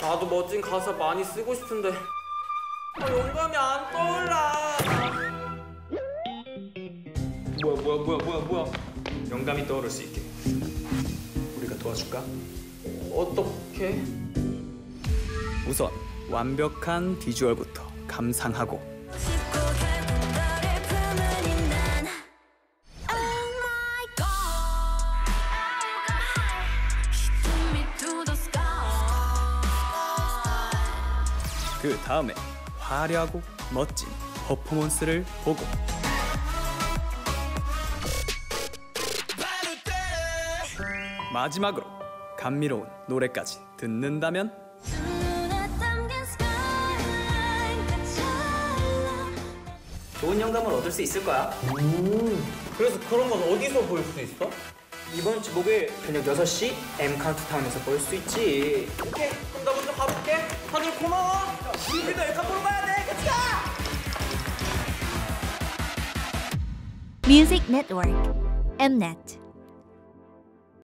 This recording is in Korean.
나도 멋진 가사 많이 쓰고 싶은데 아, 영감이 안 떠올라. 뭐야 뭐야 뭐야 뭐야 뭐야 영감이 떠오를 수 있게 우리가 도와줄까? 어떻게? 우선 완벽한 비주얼부터 감상하고 그 다음에 화려하고 멋진 퍼포먼스를 보고 마지막으로 감미로운 노래까지 듣는다면 좋은 영감을 얻을 수 있을 거야. 그래서 그런 건 어디서 볼 수 있어? 이번 주 목요일 저녁 6시 M 카운트타운에서 볼 수 있지. 오케이 그럼 나 먼저 가볼게. 다들 고마워. 우리도 엘카 보러 가야 돼. 같이 가. Music Network Mnet